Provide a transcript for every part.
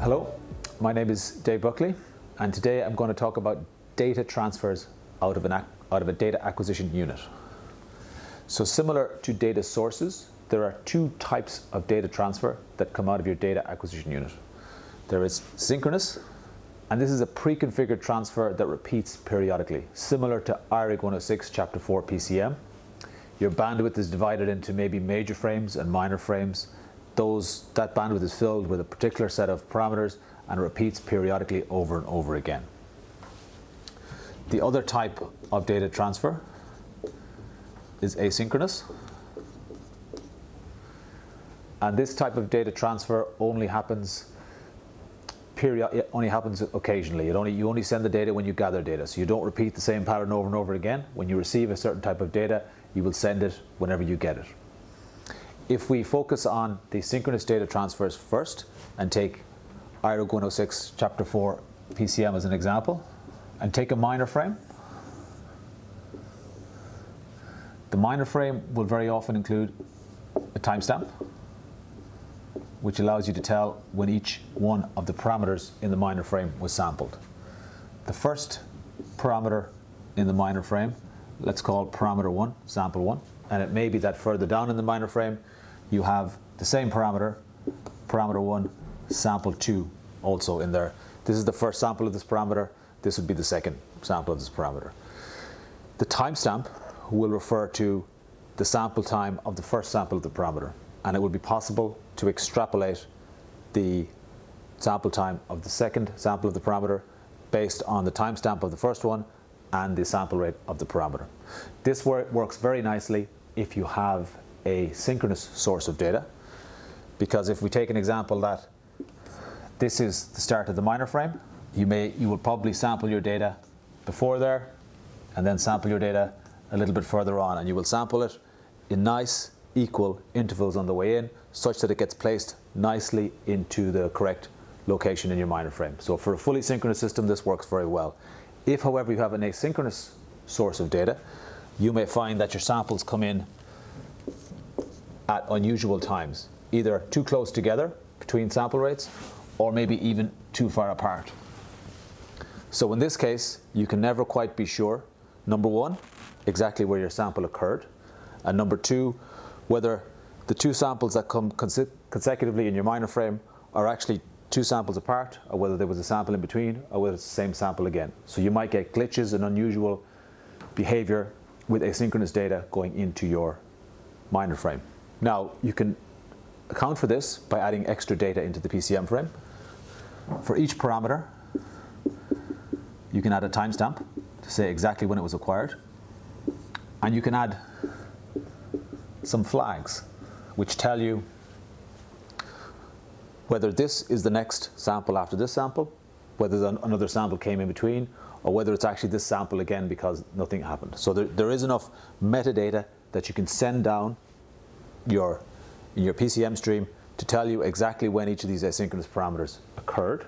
Hello, my name is Dave Buckley and today I'm going to talk about data transfers out of, an out of a data acquisition unit. So similar to data sources, there are two types of data transfer that come out of your data acquisition unit. There is synchronous, and this is a pre-configured transfer that repeats periodically, similar to IRIG 106 Chapter 4 PCM. Your bandwidth is divided into maybe major frames and minor frames. Those, that bandwidth is filled with a particular set of parameters and repeats periodically over and over again. The other type of data transfer is asynchronous. And this type of data transfer only happens period it only happens occasionally. It only you only send the data when you gather data. So you don't repeat the same pattern over and over again. When you receive a certain type of data, you will send it whenever you get it. If we focus on the synchronous data transfers first and take IRIG 106 chapter 4 PCM as an example and take a minor frame The minor frame will very often include a timestamp, which allows you to tell when each one of the parameters in the minor frame was sampled. The first parameter in the minor frame, let's call parameter 1, sample 1, and it may be that further down in the minor frame you have the same parameter, parameter 1, sample 2 also in there. This is the first sample of this parameter, this would be the second sample of this parameter. The timestamp will refer to the sample time of the first sample of the parameter. And it would be possible to extrapolate the sample time of the second sample of the parameter based on the timestamp of the first one and the sample rate of the parameter. This works very nicely if you have a synchronous source of data because if we take an example that this is the start of the minor frame, you may you will probably sample your data before there and then sample your data a little bit further on and you will sample it in nice equal intervals on the way in such that it gets placed nicely into the correct location in your minor frame. So for a fully synchronous system this works very well. If however you have an asynchronous source of data you may find that your samples come in at unusual times either too close together between sample rates or maybe even too far apart. So in this case you can never quite be sure number one exactly where your sample occurred. And number two, whether the two samples that come consecutively in your minor frame are actually two samples apart, or whether there was a sample in between, or whether it's the same sample again. So you might get glitches and unusual behavior with asynchronous data going into your minor frame. Now, you can account for this by adding extra data into the PCM frame. For each parameter, you can add a timestamp to say exactly when it was acquired. And you can add some flags which tell you whether this is the next sample after this sample, whether another sample came in between, or whether it's actually this sample again because nothing happened. So there, there is enough metadata that you can send down your, in your PCM stream to tell you exactly when each of these asynchronous parameters occurred.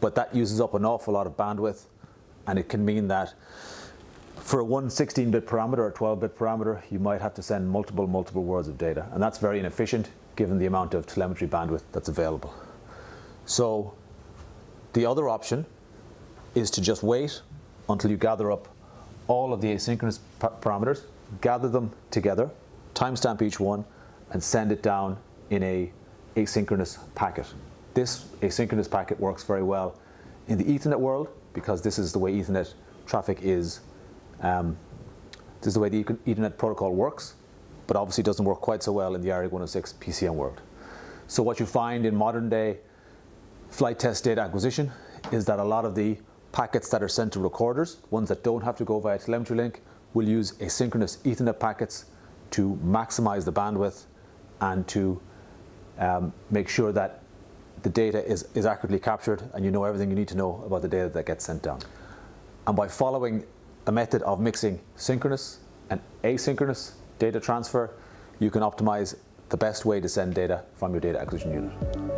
But that uses up an awful lot of bandwidth and it can mean that for a one 16-bit parameter or 12-bit parameter, you might have to send multiple, multiple words of data. And that's very inefficient given the amount of telemetry bandwidth that's available. So the other option is to just wait until you gather up all of the asynchronous parameters, gather them together, timestamp each one, and send it down in a asynchronous packet. This asynchronous packet works very well in the Ethernet world because this is the way Ethernet traffic is um, this is the way the Ethernet protocol works, but obviously doesn't work quite so well in the IRIG 106 PCM world. So what you find in modern day flight test data acquisition is that a lot of the packets that are sent to recorders, ones that don't have to go via telemetry link, will use asynchronous Ethernet packets to maximize the bandwidth and to um, make sure that the data is, is accurately captured and you know everything you need to know about the data that gets sent down. And by following a method of mixing synchronous and asynchronous data transfer, you can optimize the best way to send data from your data acquisition unit.